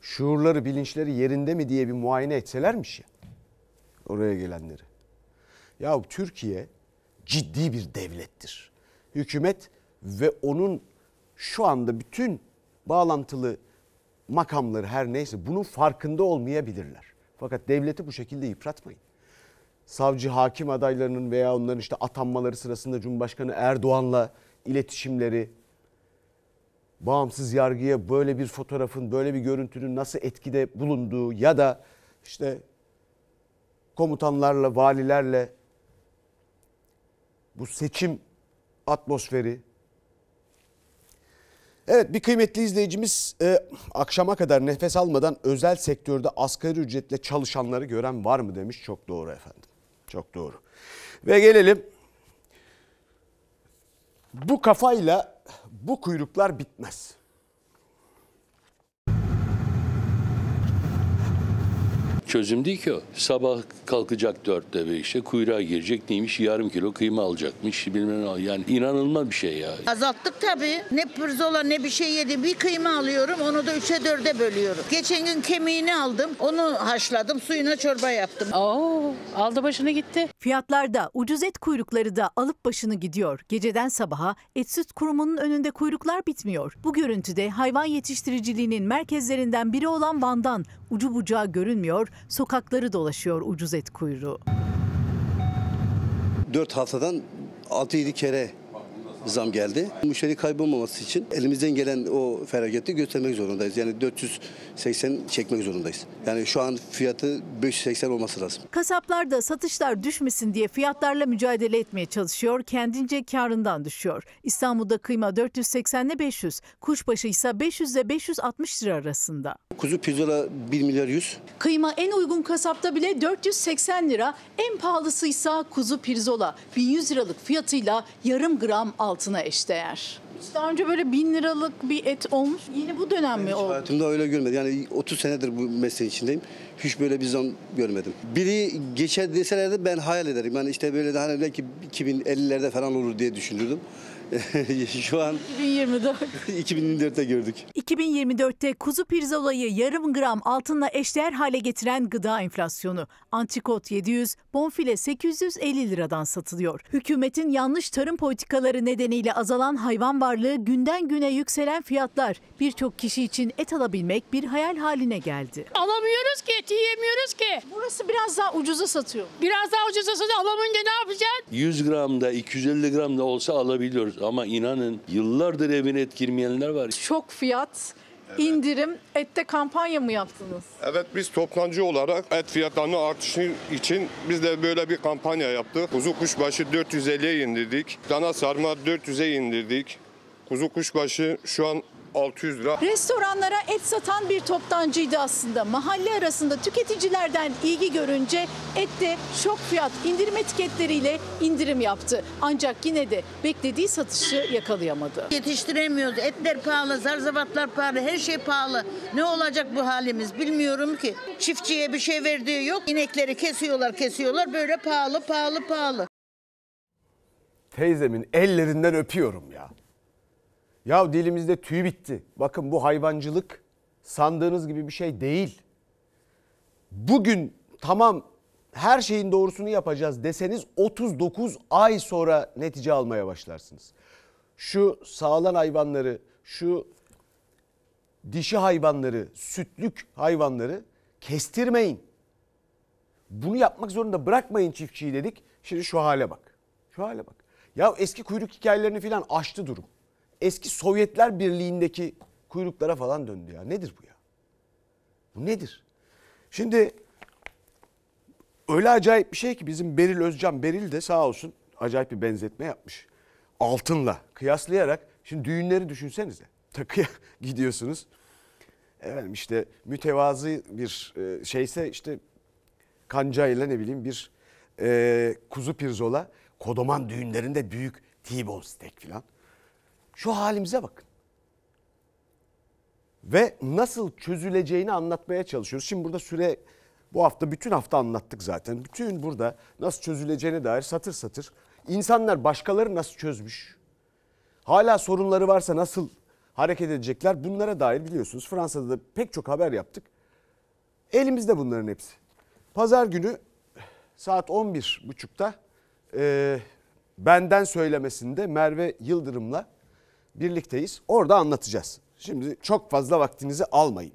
Şuurları, bilinçleri yerinde mi diye bir muayene etselermiş ya oraya gelenleri. Ya Türkiye ciddi bir devlettir. Hükümet ve onun şu anda bütün bağlantılı makamları her neyse bunun farkında olmayabilirler. Fakat devleti bu şekilde yıpratmayın. Savcı hakim adaylarının veya onların işte atanmaları sırasında Cumhurbaşkanı Erdoğan'la iletişimleri, bağımsız yargıya böyle bir fotoğrafın, böyle bir görüntünün nasıl etkide bulunduğu ya da işte komutanlarla, valilerle bu seçim atmosferi. Evet bir kıymetli izleyicimiz e, akşama kadar nefes almadan özel sektörde asgari ücretle çalışanları gören var mı demiş. Çok doğru efendim. Çok doğru. Ve gelelim bu kafayla bu kuyruklar bitmez. Çözüm değil ki o. Sabah kalkacak dörtte beşte kuyruğa girecek neymiş yarım kilo kıyma alacakmış bilmem ne. Yani inanılmaz bir şey ya. Azalttık tabii. Ne pirzola ne bir şey yedim. Bir kıyma alıyorum onu da üçe dörde bölüyorum. Geçen gün kemiğini aldım. Onu haşladım suyuna çorba yaptım. Oo, aldı başını gitti. Fiyatlarda ucuz et kuyrukları da alıp başını gidiyor. Geceden sabaha et süt kurumunun önünde kuyruklar bitmiyor. Bu görüntüde hayvan yetiştiriciliğinin merkezlerinden biri olan Van'dan ucu bucağı görünmüyor, sokakları dolaşıyor ucuz et kuyruğu. 4 haftadan 6-7 kere zam geldi. Müşteri kaybolmaması için elimizden gelen o feragati göstermek zorundayız. Yani 480 çekmek zorundayız. Yani şu an fiyatı 580 olması lazım. Kasaplar da satışlar düşmesin diye fiyatlarla mücadele etmeye çalışıyor, kendince karından düşüyor. İstanbul'da kıyma 480 ile 500, kuşbaşı ise 500 ile 560 lira arasında. Kuzu pirzola 1 milyar 100. Kıyma en uygun kasapta bile 480 lira, en pahalısıysa kuzu pirzola 1100 liralık fiyatıyla yarım gram altına eşdeğer. Hiç daha önce böyle 1000 liralık bir et olmuş. Yeni bu dönem mi oldu? Hayatımda öyle görmedim. Yani 30 senedir bu mesleğin içindeyim. Hiç böyle bir zam görmedim. Biri geçer deselerdi ben hayal ederim. Yani işte böyle de hani belki 2050'lerde falan olur diye düşünürdüm. [laughs] Şu an 2024. 2024'te [laughs] gördük. 2024'te kuzu pirzolayı yarım gram altınla eşdeğer hale getiren gıda enflasyonu. Antrikot 700, bonfile 850 liradan satılıyor. Hükümetin yanlış tarım politikaları nedeniyle azalan hayvan varlığı günden güne yükselen fiyatlar birçok kişi için et alabilmek bir hayal haline geldi. Alamıyoruz ki eti yiyemiyoruz ki. Burası biraz daha ucuza satıyor. Biraz daha ucuza satıyor alamayınca ne yapacaksın? 100 gram da 250 gram da olsa alabiliyoruz ama inanın yıllardır evine et girmeyenler var. Şok fiyat, indirim, ette kampanya mı yaptınız? Evet biz toptancı olarak et fiyatlarının artışı için biz de böyle bir kampanya yaptık. Kuzu kuşbaşı 450'ye indirdik. Dana sarma 400'e indirdik. Kuzu kuşbaşı şu an 600 lira. Restoranlara et satan bir toptancıydı aslında. Mahalle arasında tüketicilerden ilgi görünce ette şok fiyat indirim etiketleriyle indirim yaptı. Ancak yine de beklediği satışı yakalayamadı. Yetiştiremiyoruz. Etler pahalı, zarzavatlar pahalı, her şey pahalı. Ne olacak bu halimiz bilmiyorum ki. Çiftçiye bir şey verdiği yok. İnekleri kesiyorlar, kesiyorlar. Böyle pahalı, pahalı, pahalı. Teyzemin ellerinden öpüyorum ya. Ya dilimizde tüy bitti. Bakın bu hayvancılık sandığınız gibi bir şey değil. Bugün tamam her şeyin doğrusunu yapacağız deseniz 39 ay sonra netice almaya başlarsınız. Şu sağlan hayvanları, şu dişi hayvanları, sütlük hayvanları kestirmeyin. Bunu yapmak zorunda bırakmayın çiftçiyi dedik. Şimdi şu hale bak. Şu hale bak. Ya eski kuyruk hikayelerini filan aştı durum. Eski Sovyetler Birliği'ndeki kuyruklara falan döndü ya. Nedir bu ya? Bu nedir? Şimdi öyle acayip bir şey ki bizim Beril Özcan, Beril de sağ olsun acayip bir benzetme yapmış. altınla kıyaslayarak şimdi düğünleri düşünsenize. Takıya [laughs] gidiyorsunuz. Efendim işte mütevazı bir e, şeyse işte kancayla ne bileyim bir e, kuzu pirzola. Kodoman düğünlerinde büyük T-bone steak falan. Şu halimize bakın. Ve nasıl çözüleceğini anlatmaya çalışıyoruz. Şimdi burada süre bu hafta bütün hafta anlattık zaten. Bütün burada nasıl çözüleceğine dair satır satır. İnsanlar başkaları nasıl çözmüş? Hala sorunları varsa nasıl hareket edecekler? Bunlara dair biliyorsunuz Fransa'da da pek çok haber yaptık. Elimizde bunların hepsi. Pazar günü saat 11.30'da e, benden söylemesinde Merve Yıldırım'la birlikteyiz. Orada anlatacağız. Şimdi çok fazla vaktinizi almayın.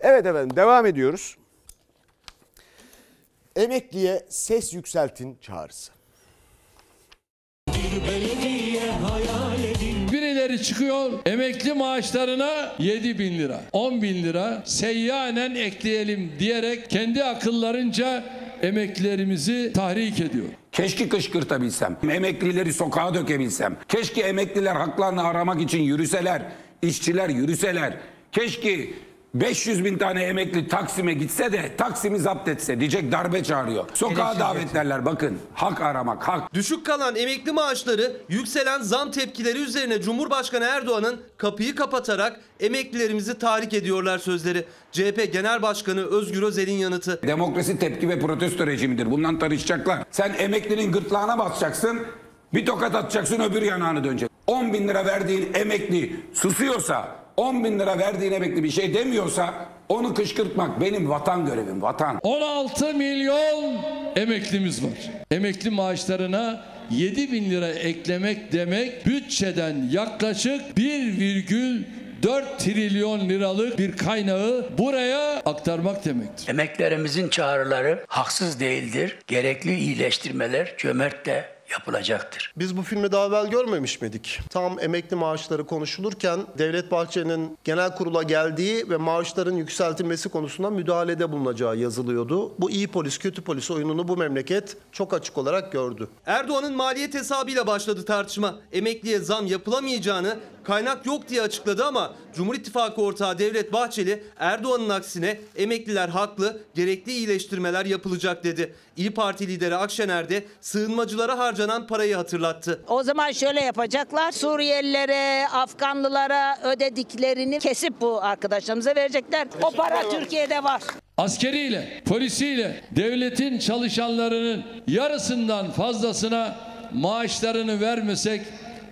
Evet efendim devam ediyoruz. Emekliye ses yükseltin çağrısı. Birileri çıkıyor emekli maaşlarına 7 bin lira, 10 bin lira seyyanen ekleyelim diyerek kendi akıllarınca emeklilerimizi tahrik ediyor. Keşke kışkırtabilsem, emeklileri sokağa dökebilsem. Keşke emekliler haklarını aramak için yürüseler, işçiler yürüseler. Keşke 500 bin tane emekli Taksim'e gitse de Taksim'i zapt etse diyecek darbe çağırıyor. Sokağa davetlerler bakın hak aramak hak. Düşük kalan emekli maaşları yükselen zam tepkileri üzerine Cumhurbaşkanı Erdoğan'ın kapıyı kapatarak emeklilerimizi tahrik ediyorlar sözleri. CHP Genel Başkanı Özgür Özel'in yanıtı. Demokrasi tepki ve protesto rejimidir. Bundan tartışacaklar. Sen emeklinin gırtlağına basacaksın. Bir tokat atacaksın öbür yanağını dönecek. 10 bin lira verdiğin emekli susuyorsa 10 bin lira verdiğin emekli bir şey demiyorsa onu kışkırtmak benim vatan görevim vatan. 16 milyon emeklimiz var. Emekli maaşlarına 7 bin lira eklemek demek bütçeden yaklaşık 1,4 trilyon liralık bir kaynağı buraya aktarmak demektir. Emeklerimizin çağrıları haksız değildir. Gerekli iyileştirmeler cömertle yapılacaktır. Biz bu filmi daha evvel görmemiş miydik? Tam emekli maaşları konuşulurken Devlet Bahçeli'nin genel kurula geldiği ve maaşların yükseltilmesi konusunda müdahalede bulunacağı yazılıyordu. Bu iyi polis kötü polis oyununu bu memleket çok açık olarak gördü. Erdoğan'ın maliyet hesabıyla başladı tartışma. Emekliye zam yapılamayacağını kaynak yok diye açıkladı ama Cumhur İttifakı ortağı Devlet Bahçeli Erdoğan'ın aksine emekliler haklı, gerekli iyileştirmeler yapılacak dedi. İyi Parti lideri Akşener de sığınmacılara harcanan parayı hatırlattı. O zaman şöyle yapacaklar. Suriyelilere, Afganlılara ödediklerini kesip bu arkadaşlarımıza verecekler. O para Türkiye'de var. Askeriyle, polisiyle, devletin çalışanlarının yarısından fazlasına maaşlarını vermesek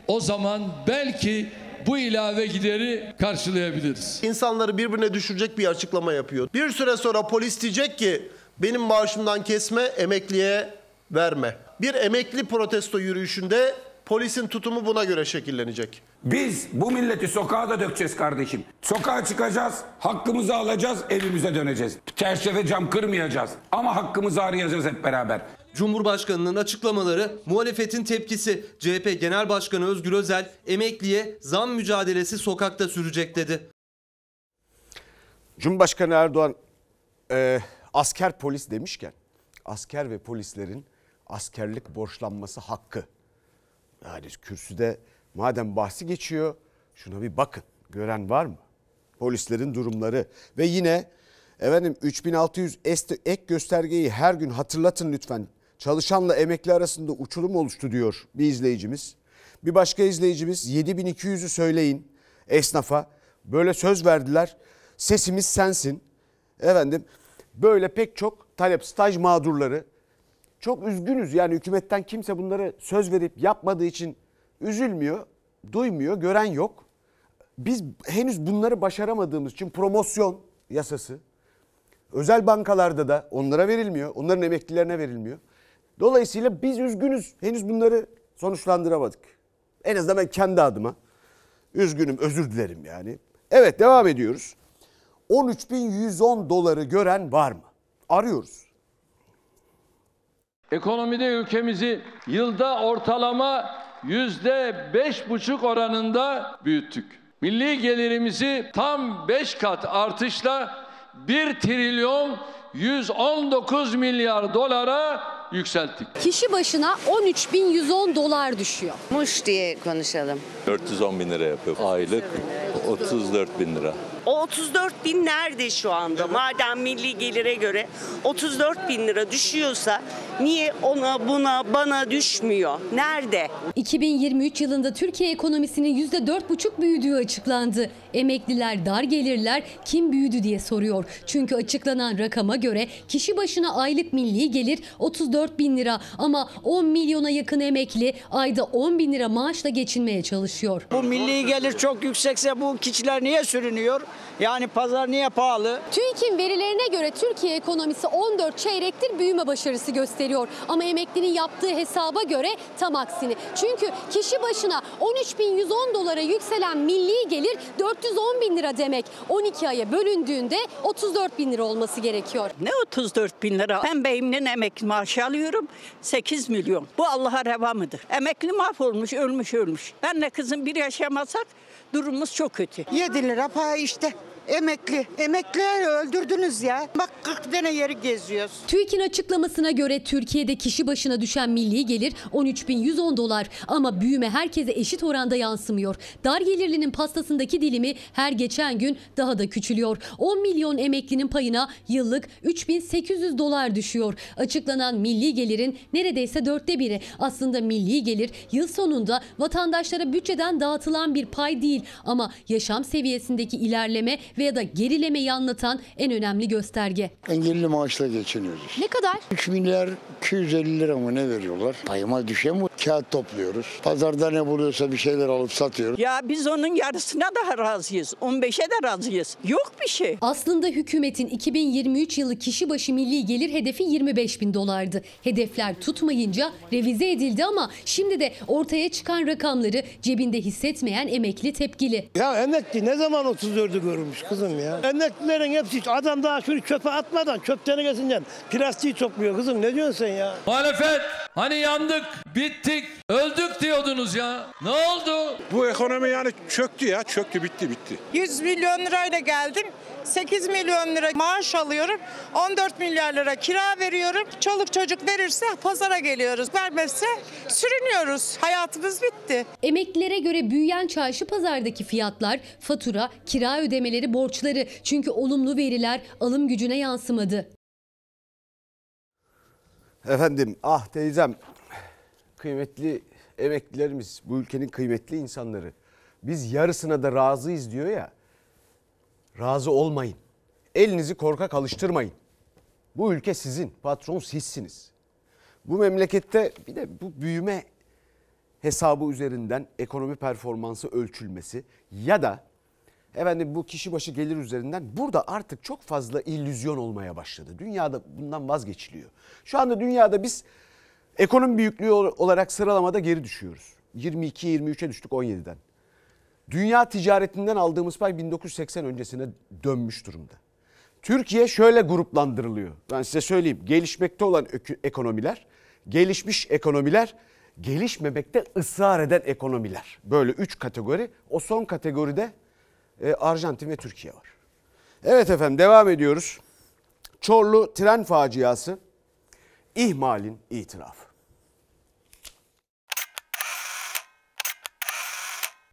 o zaman belki bu ilave gideri karşılayabiliriz. İnsanları birbirine düşürecek bir açıklama yapıyor. Bir süre sonra polis diyecek ki benim maaşımdan kesme emekliye verme. Bir emekli protesto yürüyüşünde polisin tutumu buna göre şekillenecek. Biz bu milleti sokağa da dökeceğiz kardeşim. Sokağa çıkacağız, hakkımızı alacağız, evimize döneceğiz. Çerçeve cam kırmayacağız ama hakkımızı arayacağız hep beraber. Cumhurbaşkanının açıklamaları, muhalefetin tepkisi. CHP Genel Başkanı Özgür Özel, emekliye zam mücadelesi sokakta sürecek dedi. Cumhurbaşkanı Erdoğan e, asker polis demişken asker ve polislerin askerlik borçlanması hakkı. Yani kürsüde madem bahsi geçiyor şuna bir bakın. Gören var mı? Polislerin durumları ve yine efendim 3600 ek göstergeyi her gün hatırlatın lütfen. Çalışanla emekli arasında uçurum oluştu diyor bir izleyicimiz. Bir başka izleyicimiz 7200'ü söyleyin esnafa. Böyle söz verdiler. Sesimiz sensin. Efendim böyle pek çok talep staj mağdurları çok üzgünüz. Yani hükümetten kimse bunları söz verip yapmadığı için üzülmüyor, duymuyor, gören yok. Biz henüz bunları başaramadığımız için promosyon yasası özel bankalarda da onlara verilmiyor. Onların emeklilerine verilmiyor. Dolayısıyla biz üzgünüz. Henüz bunları sonuçlandıramadık. En azından ben kendi adıma üzgünüm, özür dilerim yani. Evet devam ediyoruz. 13.110 doları gören var mı? Arıyoruz. Ekonomide ülkemizi yılda ortalama yüzde beş buçuk oranında büyüttük. Milli gelirimizi tam beş kat artışla 1 trilyon 119 milyar dolara yükselttik. Kişi başına 13.110 dolar düşüyor. Muş diye konuşalım. 410 bin lira yapıyor. Aylık 34 bin lira. O 34 bin nerede şu anda? Madem milli gelire göre 34 bin lira düşüyorsa niye ona buna bana düşmüyor? Nerede? 2023 yılında Türkiye ekonomisinin %4,5 büyüdüğü açıklandı. Emekliler dar gelirler kim büyüdü diye soruyor. Çünkü açıklanan rakama göre kişi başına aylık milli gelir 34 bin lira ama 10 milyona yakın emekli ayda 10 bin lira maaşla geçinmeye çalışıyor. Bu milli gelir çok yüksekse bu kişiler niye sürünüyor? Yani pazar niye pahalı? TÜİK'in verilerine göre Türkiye ekonomisi 14 çeyrektir büyüme başarısı gösteriyor. Ama emeklinin yaptığı hesaba göre tam aksini. Çünkü kişi başına 13.110 dolara yükselen milli gelir 410 bin lira demek. 12 aya bölündüğünde 34 bin lira olması gerekiyor. Ne 34 bin lira? Ben beyimden emekli maaşı alıyorum 8 milyon. Bu Allah'a reva mıdır? Emekli mahvolmuş, ölmüş ölmüş. Benle kızım bir yaşamasak durumumuz çok kötü. 7 lira pay işte. Emekli. Emeklileri öldürdünüz ya. Bak 40 tane yeri geziyoruz. TÜİK'in açıklamasına göre Türkiye'de kişi başına düşen milli gelir 13.110 dolar ama büyüme herkese eşit oranda yansımıyor. Dar gelirlinin pastasındaki dilimi her geçen gün daha da küçülüyor. 10 milyon emeklinin payına yıllık 3800 dolar düşüyor. Açıklanan milli gelirin neredeyse dörtte biri. Aslında milli gelir yıl sonunda vatandaşlara bütçeden dağıtılan bir pay değil ama yaşam seviyesindeki ilerleme veya da gerilemeyi anlatan en önemli gösterge. Engelli maaşla geçiniyoruz. Ne kadar? 3 milyar 250 lira mı ne veriyorlar? Payıma düşen bu. Kağıt topluyoruz. Pazarda ne buluyorsa bir şeyler alıp satıyoruz. Ya biz onun yarısına da razıyız. 15'e de razıyız. Yok bir şey. Aslında hükümetin 2023 yılı kişi başı milli gelir hedefi 25 bin dolardı. Hedefler tutmayınca revize edildi ama şimdi de ortaya çıkan rakamları cebinde hissetmeyen emekli tepkili. Ya emekli ne zaman 34'ü görmüş kızım ya? Emeklilerin hepsi adam daha şunu çöpe atmadan çöp tenekesinden plastiği topluyor kızım ne diyorsun sen ya? Muhalefet hani yandık, bittik, öldük diyordunuz ya. Ne oldu? Bu ekonomi yani çöktü ya çöktü bitti bitti. 100 milyon lirayla geldim. 8 milyon lira maaş alıyorum. 14 milyar lira kira veriyorum. Çoluk çocuk verirse pazara geliyoruz. Vermezse sürünüyoruz. Hayatımız bitti. Emeklilere göre büyüyen çarşı pazardaki fiyatlar, fatura, kira ödemeleri, borçları. Çünkü olumlu veriler alım gücüne yansımadı. Efendim ah teyzem kıymetli emeklilerimiz bu ülkenin kıymetli insanları biz yarısına da razıyız diyor ya razı olmayın. Elinizi korkak alıştırmayın. Bu ülke sizin patron sizsiniz. Bu memlekette bir de bu büyüme hesabı üzerinden ekonomi performansı ölçülmesi ya da efendim bu kişi başı gelir üzerinden burada artık çok fazla illüzyon olmaya başladı. Dünyada bundan vazgeçiliyor. Şu anda dünyada biz ekonomi büyüklüğü olarak sıralamada geri düşüyoruz. 22-23'e düştük 17'den. Dünya ticaretinden aldığımız pay 1980 öncesine dönmüş durumda. Türkiye şöyle gruplandırılıyor. Ben size söyleyeyim. Gelişmekte olan ekonomiler, gelişmiş ekonomiler, gelişmemekte ısrar eden ekonomiler. Böyle üç kategori. O son kategoride e, Arjantin ve Türkiye var. Evet efendim devam ediyoruz. Çorlu tren faciası ihmalin itirafı.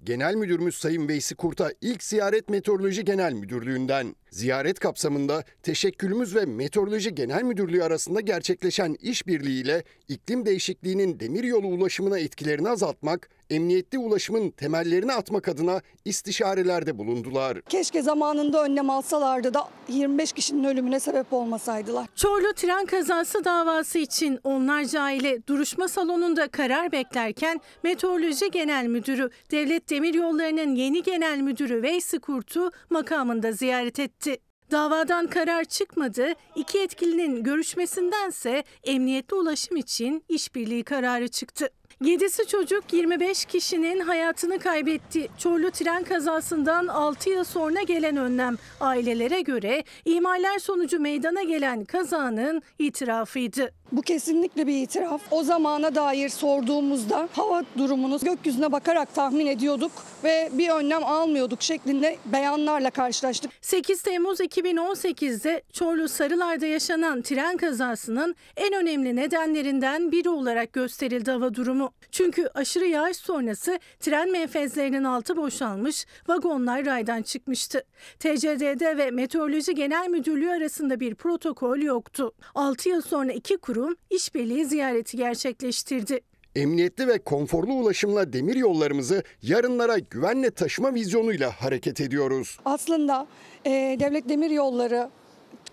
Genel Müdürümüz Sayın Veysi Kurt'a ilk ziyaret Meteoroloji Genel Müdürlüğü'nden. Ziyaret kapsamında teşekkülümüz ve Meteoroloji Genel Müdürlüğü arasında gerçekleşen işbirliğiyle iklim değişikliğinin demiryolu ulaşımına etkilerini azaltmak, emniyetli ulaşımın temellerini atmak adına istişarelerde bulundular. Keşke zamanında önlem alsalardı da 25 kişinin ölümüne sebep olmasaydılar. Çorlu tren kazası davası için onlarca aile duruşma salonunda karar beklerken Meteoroloji Genel Müdürü Devlet Demiryolları'nın yeni genel müdürü Veysi Kurt'u makamında ziyaret etti. Davadan karar çıkmadı, iki yetkilinin görüşmesindense emniyetli ulaşım için işbirliği kararı çıktı. 7'si çocuk 25 kişinin hayatını kaybetti. Çorlu tren kazasından 6 yıl sonra gelen önlem ailelere göre ihmaller sonucu meydana gelen kazanın itirafıydı. Bu kesinlikle bir itiraf. O zamana dair sorduğumuzda hava durumunu gökyüzüne bakarak tahmin ediyorduk ve bir önlem almıyorduk şeklinde beyanlarla karşılaştık. 8 Temmuz 2018'de Çorlu Sarılar'da yaşanan tren kazasının en önemli nedenlerinden biri olarak gösterildi hava durumu. Çünkü aşırı yağış sonrası tren menfezlerinin altı boşalmış, vagonlar raydan çıkmıştı. TCDD ve Meteoroloji Genel Müdürlüğü arasında bir protokol yoktu. 6 yıl sonra iki kurum işbirliği ziyareti gerçekleştirdi. Emniyetli ve konforlu ulaşımla demir yollarımızı yarınlara güvenle taşıma vizyonuyla hareket ediyoruz. Aslında e, Devlet Demir Yolları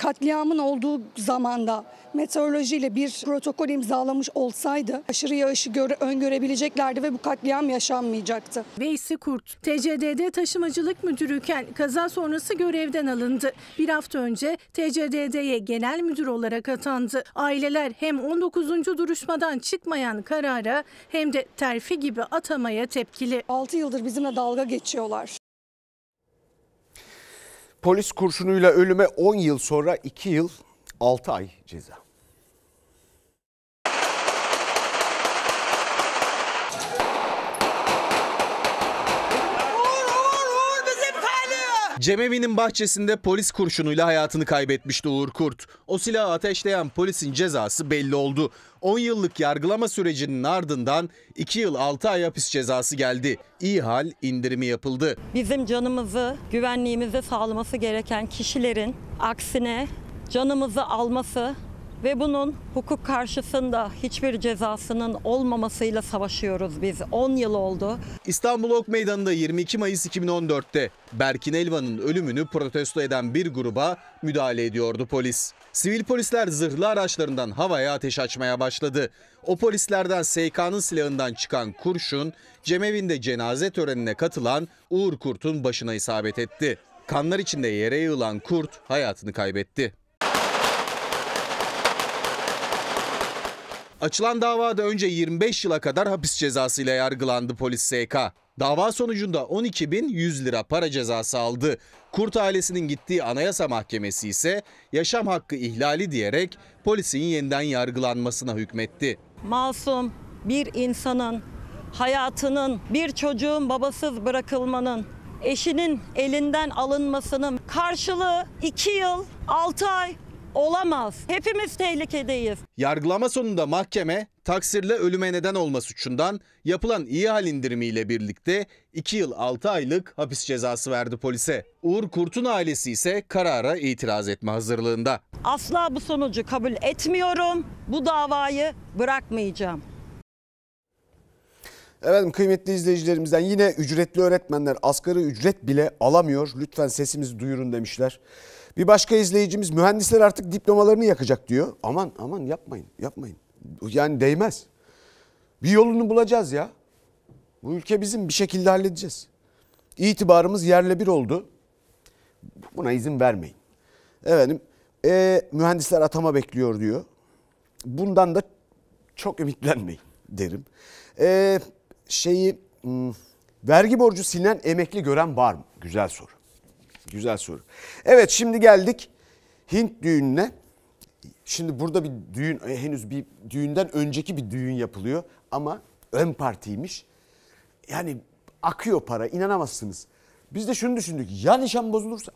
katliamın olduğu zamanda meteorolojiyle bir protokol imzalamış olsaydı aşırı yağışı göre, öngörebileceklerdi ve bu katliam yaşanmayacaktı. Veysi Kurt, TCDD Taşımacılık Müdürüyken kaza sonrası görevden alındı. Bir hafta önce TCDD'ye genel müdür olarak atandı. Aileler hem 19. duruşmadan çıkmayan karara hem de terfi gibi atamaya tepkili. 6 yıldır bizimle dalga geçiyorlar. Polis kurşunuyla ölüme 10 yıl sonra 2 yıl 6 ay ceza. Cemevi'nin bahçesinde polis kurşunuyla hayatını kaybetmişti Uğur Kurt. O silahı ateşleyen polisin cezası belli oldu. 10 yıllık yargılama sürecinin ardından 2 yıl 6 ay hapis cezası geldi. İyi hal indirimi yapıldı. Bizim canımızı, güvenliğimizi sağlaması gereken kişilerin aksine canımızı alması ve bunun hukuk karşısında hiçbir cezasının olmamasıyla savaşıyoruz biz. 10 yıl oldu. İstanbul Ok Meydanı'nda 22 Mayıs 2014'te Berkin Elvan'ın ölümünü protesto eden bir gruba müdahale ediyordu polis. Sivil polisler zırhlı araçlarından havaya ateş açmaya başladı. O polislerden SK'nın silahından çıkan kurşun cemevinde cenaze törenine katılan Uğur Kurt'un başına isabet etti. Kanlar içinde yere yığılan Kurt hayatını kaybetti. Açılan davada önce 25 yıla kadar hapis cezasıyla yargılandı polis SK. Dava sonucunda 12.100 lira para cezası aldı. Kurt ailesinin gittiği Anayasa Mahkemesi ise yaşam hakkı ihlali diyerek polisin yeniden yargılanmasına hükmetti. Masum bir insanın hayatının, bir çocuğun babasız bırakılmanın, eşinin elinden alınmasının karşılığı 2 yıl 6 ay olamaz. Hepimiz tehlikedeyiz. Yargılama sonunda mahkeme taksirle ölüme neden olma suçundan yapılan iyi hal indirimiyle birlikte 2 yıl 6 aylık hapis cezası verdi polise. Uğur Kurt'un ailesi ise karara itiraz etme hazırlığında. Asla bu sonucu kabul etmiyorum. Bu davayı bırakmayacağım. Efendim kıymetli izleyicilerimizden yine ücretli öğretmenler asgari ücret bile alamıyor. Lütfen sesimizi duyurun demişler. Bir başka izleyicimiz mühendisler artık diplomalarını yakacak diyor. Aman aman yapmayın yapmayın. Yani değmez. Bir yolunu bulacağız ya. Bu ülke bizim bir şekilde halledeceğiz. İtibarımız yerle bir oldu. Buna izin vermeyin. Efendim e, mühendisler atama bekliyor diyor. Bundan da çok ümitlenmeyin [laughs] derim. E, şeyi hmm, vergi borcu silinen emekli gören var mı? Güzel soru. Güzel soru. Evet şimdi geldik Hint düğününe. Şimdi burada bir düğün e, henüz bir düğünden önceki bir düğün yapılıyor ama ön partiymiş. Yani akıyor para inanamazsınız. Biz de şunu düşündük ya nişan bozulursa?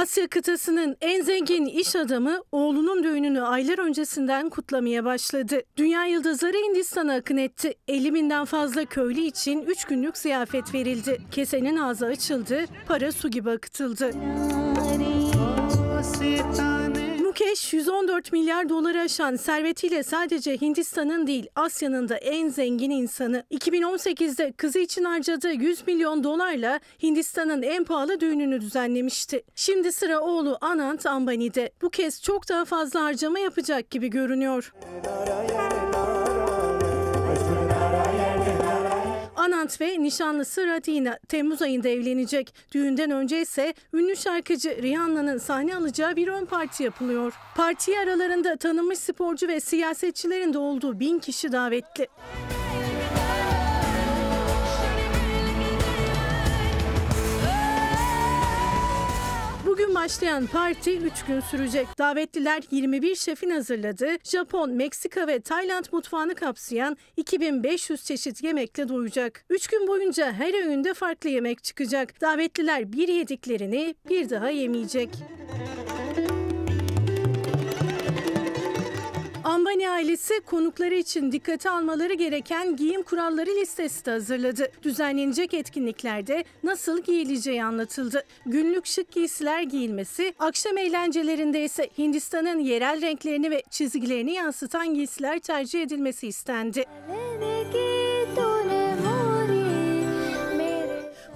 Asya kıtasının en zengin iş adamı oğlunun düğününü aylar öncesinden kutlamaya başladı. Dünya yıldızları Hindistan'a akın etti. 50 binden fazla köylü için 3 günlük ziyafet verildi. Kesenin ağzı açıldı, para su gibi akıtıldı. Mukesh 114 milyar doları aşan servetiyle sadece Hindistan'ın değil Asya'nın da en zengin insanı. 2018'de kızı için harcadığı 100 milyon dolarla Hindistan'ın en pahalı düğününü düzenlemişti. Şimdi sıra oğlu Anant Ambani'de. Bu kez çok daha fazla harcama yapacak gibi görünüyor. Anant ve nişanlısı Radina Temmuz ayında evlenecek. Düğünden önce ise ünlü şarkıcı Rihanna'nın sahne alacağı bir ön parti yapılıyor. Partiye aralarında tanınmış sporcu ve siyasetçilerin de olduğu bin kişi davetli. Başlayan parti 3 gün sürecek. Davetliler 21 şefin hazırladığı Japon, Meksika ve Tayland mutfağını kapsayan 2500 çeşit yemekle doyacak. 3 gün boyunca her öğünde farklı yemek çıkacak. Davetliler bir yediklerini bir daha yemeyecek. Ambani ailesi konukları için dikkate almaları gereken giyim kuralları listesi de hazırladı. Düzenlenecek etkinliklerde nasıl giyileceği anlatıldı. Günlük şık giysiler giyilmesi, akşam eğlencelerinde ise Hindistan'ın yerel renklerini ve çizgilerini yansıtan giysiler tercih edilmesi istendi.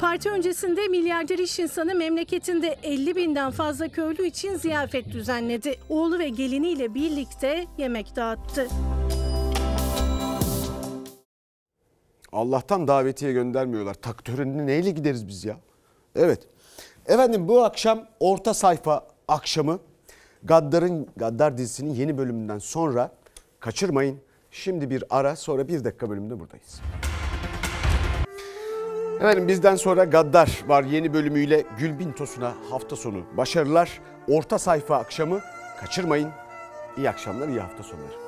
Parti öncesinde milyarder iş insanı memleketinde 50 binden fazla köylü için ziyafet düzenledi. Oğlu ve geliniyle birlikte yemek dağıttı. Allah'tan davetiye göndermiyorlar. Tak törenine neyle gideriz biz ya? Evet. Efendim bu akşam orta sayfa akşamı Gaddar'ın Gaddar dizisinin yeni bölümünden sonra kaçırmayın. Şimdi bir ara sonra bir dakika bölümünde buradayız. Efendim bizden sonra Gaddar var yeni bölümüyle Gülbin Tosun'a hafta sonu başarılar. Orta sayfa akşamı kaçırmayın. İyi akşamlar, iyi hafta sonları.